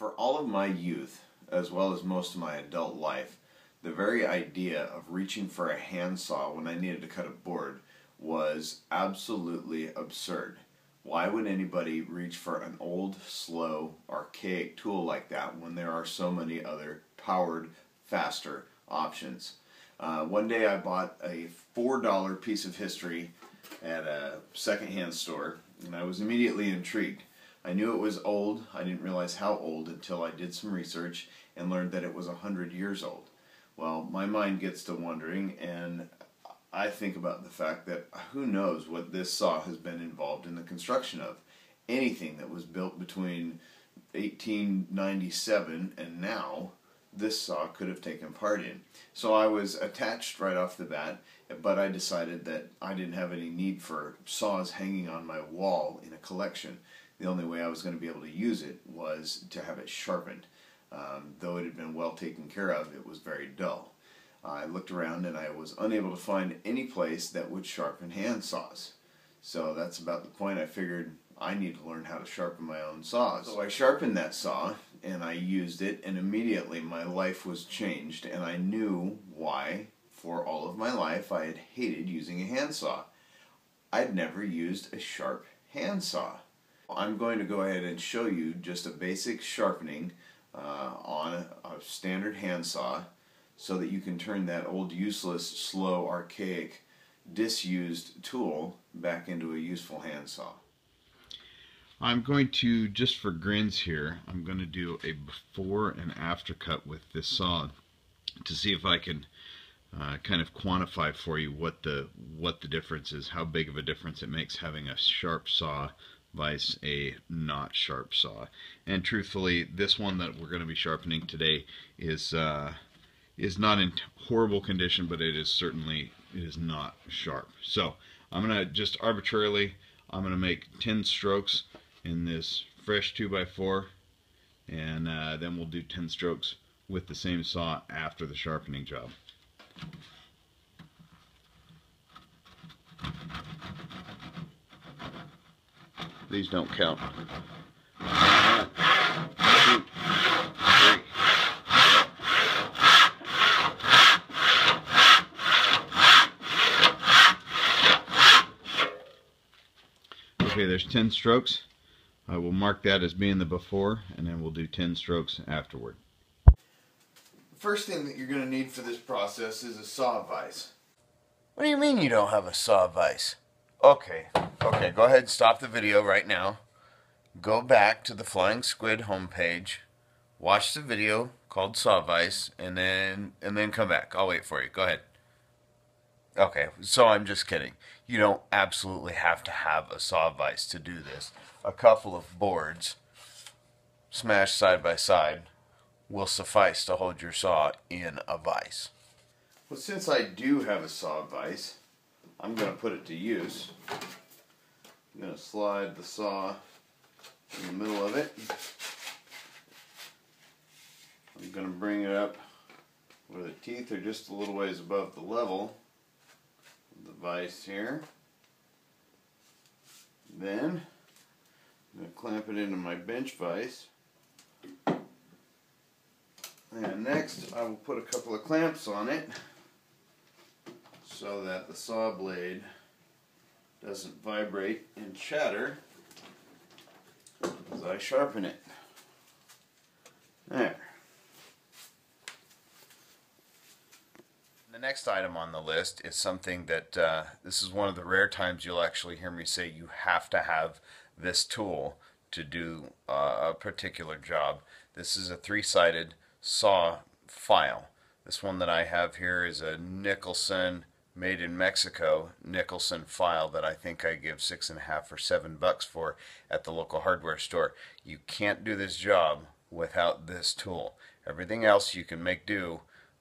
For all of my youth, as well as most of my adult life, the very idea of reaching for a handsaw when I needed to cut a board was absolutely absurd. Why would anybody reach for an old, slow, archaic tool like that when there are so many other powered, faster options? Uh, one day I bought a $4 piece of history at a secondhand store and I was immediately intrigued. I knew it was old. I didn't realize how old until I did some research and learned that it was 100 years old. Well, my mind gets to wondering and I think about the fact that who knows what this saw has been involved in the construction of. Anything that was built between 1897 and now, this saw could have taken part in. So I was attached right off the bat, but I decided that I didn't have any need for saws hanging on my wall in a collection. The only way I was going to be able to use it was to have it sharpened. Um, though it had been well taken care of, it was very dull. I looked around and I was unable to find any place that would sharpen hand saws. So that's about the point I figured I need to learn how to sharpen my own saws. So I sharpened that saw and I used it and immediately my life was changed and I knew why for all of my life I had hated using a handsaw. I'd never used a sharp handsaw. I'm going to go ahead and show you just a basic sharpening uh, on a, a standard handsaw so that you can turn that old useless, slow, archaic, disused tool back into a useful handsaw. I'm going to, just for grins here, I'm going to do a before and after cut with this saw to see if I can uh, kind of quantify for you what the what the difference is, how big of a difference it makes having a sharp saw vice a not sharp saw. And truthfully, this one that we're going to be sharpening today is uh, is not in horrible condition, but it is certainly it is not sharp. So I'm going to just arbitrarily, I'm going to make 10 strokes in this fresh 2x4 and uh, then we'll do 10 strokes with the same saw after the sharpening job. These don't count. Okay, there's 10 strokes. I will mark that as being the before, and then we'll do 10 strokes afterward. The first thing that you're going to need for this process is a saw vise. What do you mean you don't have a saw vise? Okay, okay, go ahead stop the video right now. Go back to the Flying Squid homepage, watch the video called Saw Vise, and then and then come back. I'll wait for you. Go ahead. Okay, so I'm just kidding. You don't absolutely have to have a saw vise to do this. A couple of boards smashed side by side will suffice to hold your saw in a vise. Well, since I do have a saw vise, I'm going to put it to use. I'm going to slide the saw in the middle of it. I'm going to bring it up where the teeth are just a little ways above the level of the vise here. Then I'm going to clamp it into my bench vise. And next I will put a couple of clamps on it so that the saw blade doesn't vibrate and chatter as I sharpen it. There. The next item on the list is something that uh, this is one of the rare times you'll actually hear me say you have to have this tool to do uh, a particular job. This is a three-sided saw file. This one that I have here is a Nicholson made in Mexico Nicholson file that I think I give six and a half or seven bucks for at the local hardware store. You can't do this job without this tool. Everything else you can make do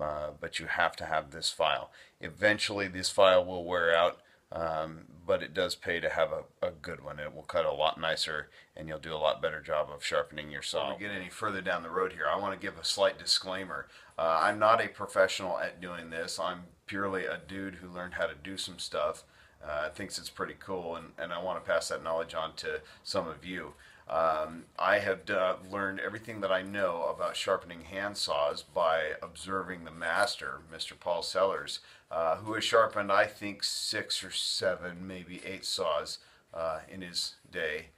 uh, but you have to have this file. Eventually this file will wear out, um, but it does pay to have a, a, good one. It will cut a lot nicer and you'll do a lot better job of sharpening your saw. Before we get any further down the road here, I want to give a slight disclaimer. Uh, I'm not a professional at doing this. I'm purely a dude who learned how to do some stuff. Uh, thinks it's pretty cool and, and I want to pass that knowledge on to some of you. Um, I have uh, learned everything that I know about sharpening hand saws by observing the master, Mr. Paul Sellers, uh, who has sharpened, I think, six or seven, maybe eight saws uh, in his day.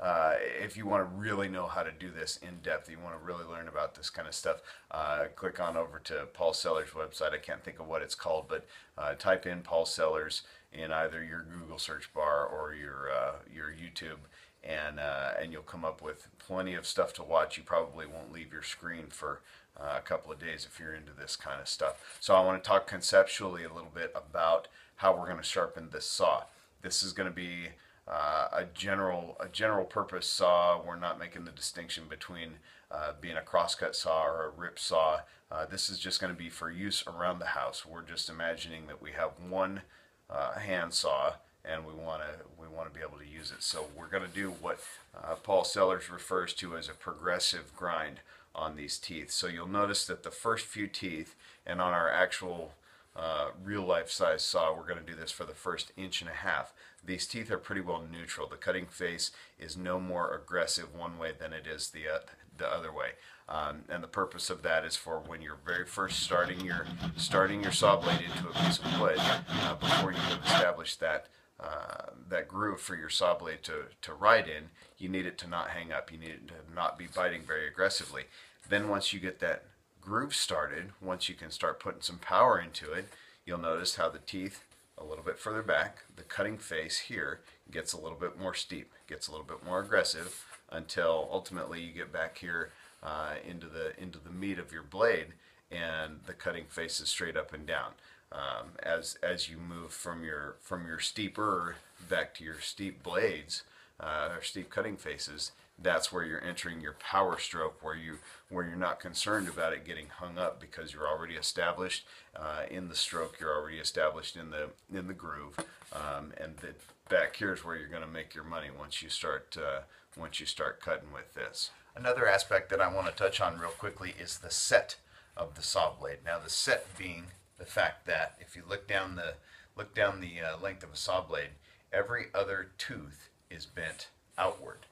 Uh, if you want to really know how to do this in depth, you want to really learn about this kind of stuff, uh, click on over to Paul Sellers' website. I can't think of what it's called, but uh, type in Paul Sellers in either your Google search bar or your uh, your YouTube, and uh, and you'll come up with plenty of stuff to watch. You probably won't leave your screen for uh, a couple of days if you're into this kind of stuff. So I want to talk conceptually a little bit about how we're going to sharpen this saw. This is going to be uh, a general a general purpose saw. We're not making the distinction between uh, being a crosscut saw or a rip saw. Uh, this is just going to be for use around the house. We're just imagining that we have one uh, hand saw and we want to we want to be able to use it. So we're going to do what uh, Paul Sellers refers to as a progressive grind on these teeth. So you'll notice that the first few teeth and on our actual uh, real life size saw, we're going to do this for the first inch and a half. These teeth are pretty well neutral. The cutting face is no more aggressive one way than it is the, uh, the other way. Um, and the purpose of that is for when you're very first starting your starting your saw blade into a piece of wood, uh, before you have established that uh, that groove for your saw blade to, to ride in, you need it to not hang up. You need it to not be biting very aggressively. Then once you get that groove started, once you can start putting some power into it, you'll notice how the teeth a little bit further back, the cutting face here gets a little bit more steep, gets a little bit more aggressive until ultimately you get back here uh, into the into the meat of your blade and the cutting face is straight up and down. Um, as as you move from your from your steeper back to your steep blades uh, or steep cutting faces, that's where you're entering your power stroke where you where you're not concerned about it getting hung up because you're already established uh, in the stroke you're already established in the in the groove um, and the back here is where you're going to make your money once you start uh, once you start cutting with this. Another aspect that I want to touch on real quickly is the set of the saw blade. Now the set being the fact that if you look down the look down the uh, length of a saw blade every other tooth is bent outward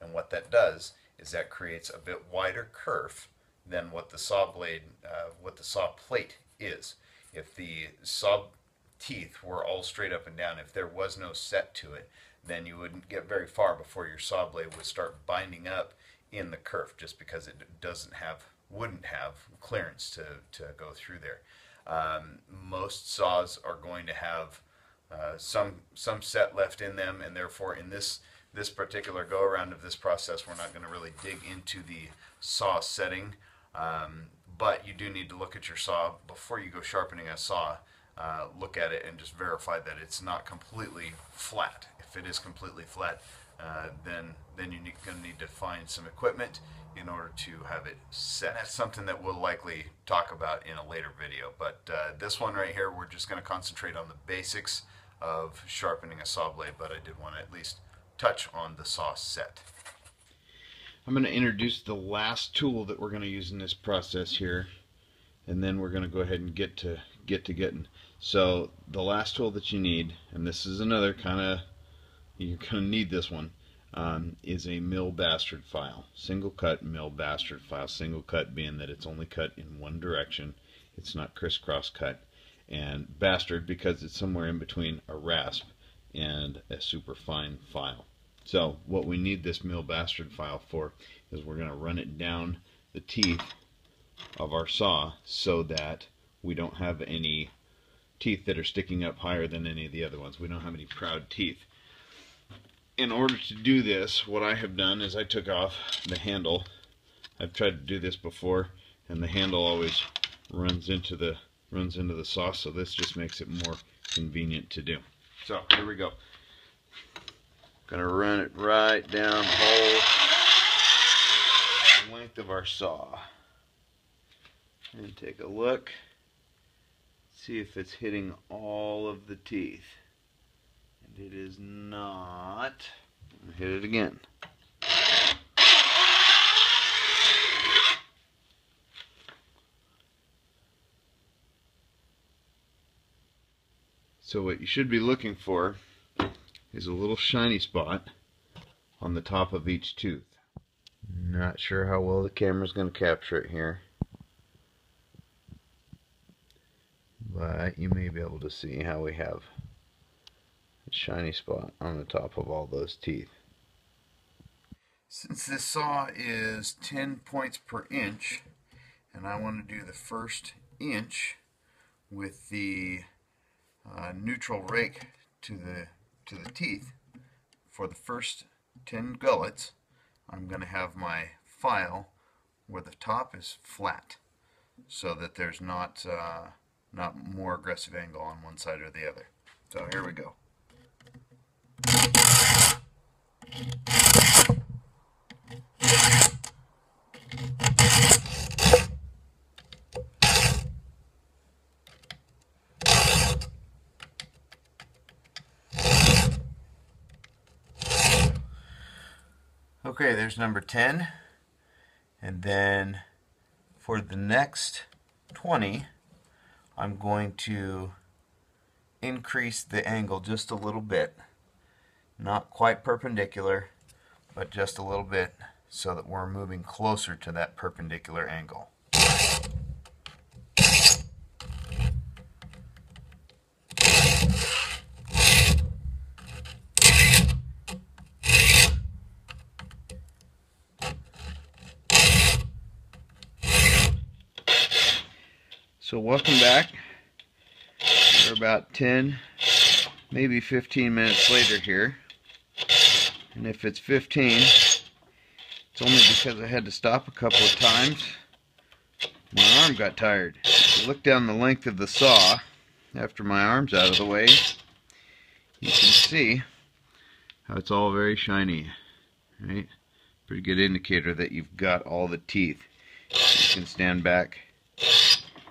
and what that does is that creates a bit wider kerf than what the saw blade, uh, what the saw plate is. If the saw teeth were all straight up and down, if there was no set to it, then you wouldn't get very far before your saw blade would start binding up in the kerf just because it doesn't have, wouldn't have clearance to, to go through there. Um, most saws are going to have uh, some some set left in them, and therefore in this this particular go around of this process, we're not going to really dig into the saw setting, um, but you do need to look at your saw before you go sharpening a saw. Uh, look at it and just verify that it's not completely flat. If it is completely flat, uh, then then you're going to need to find some equipment in order to have it set. That's something that we'll likely talk about in a later video. But uh, this one right here, we're just going to concentrate on the basics of sharpening a saw blade. But I did want to at least touch on the saw set. I'm going to introduce the last tool that we're going to use in this process here and then we're going to go ahead and get to get to getting. So the last tool that you need, and this is another kind of, you're going to need this one, um, is a mill bastard file. Single cut mill bastard file. Single cut being that it's only cut in one direction. It's not crisscross cut. And bastard because it's somewhere in between a rasp and a super fine file. So what we need this mill bastard file for is we're going to run it down the teeth of our saw so that we don't have any teeth that are sticking up higher than any of the other ones. We don't have any proud teeth. In order to do this, what I have done is I took off the handle. I've tried to do this before and the handle always runs into the runs into the saw so this just makes it more convenient to do. So here we go. Gonna run it right down the whole length of our saw. And take a look. See if it's hitting all of the teeth. And it is not. Hit it again. So what you should be looking for is a little shiny spot on the top of each tooth. Not sure how well the camera's going to capture it here. But you may be able to see how we have a shiny spot on the top of all those teeth. Since this saw is 10 points per inch, and I want to do the first inch with the uh, neutral rake to the to the teeth. For the first 10 gullets I'm going to have my file where the top is flat so that there's not uh, not more aggressive angle on one side or the other. So here we go Okay, there's number 10. And then for the next 20, I'm going to increase the angle just a little bit. Not quite perpendicular, but just a little bit so that we're moving closer to that perpendicular angle. So welcome back. We're about 10, maybe 15 minutes later here. And if it's 15, it's only because I had to stop a couple of times. My arm got tired. If you look down the length of the saw, after my arm's out of the way, you can see how it's all very shiny. Right? Pretty good indicator that you've got all the teeth. You can stand back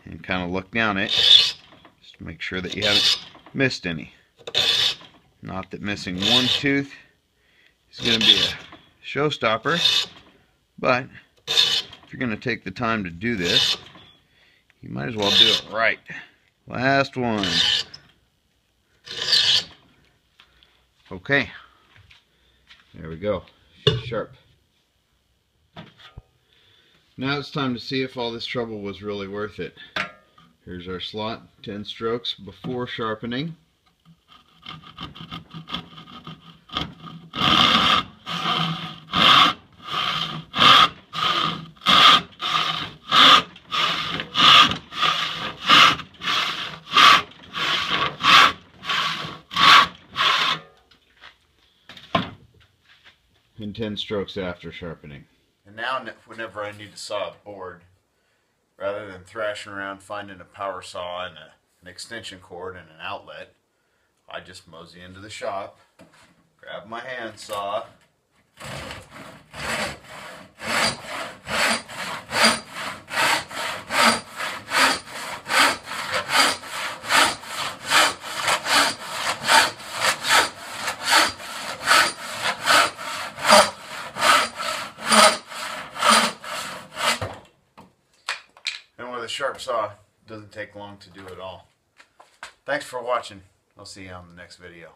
and kind of look down it just to make sure that you haven't missed any. Not that missing one tooth is going to be a showstopper, but if you're going to take the time to do this, you might as well do it right. Last one. Okay. There we go. Sharp. Now it's time to see if all this trouble was really worth it. Here's our slot, 10 strokes before sharpening. and 10 strokes after sharpening. Now, whenever I need to saw a board, rather than thrashing around finding a power saw and a, an extension cord and an outlet, I just mosey into the shop, grab my handsaw, a sharp saw doesn't take long to do it all. Thanks for watching. I'll see you on the next video.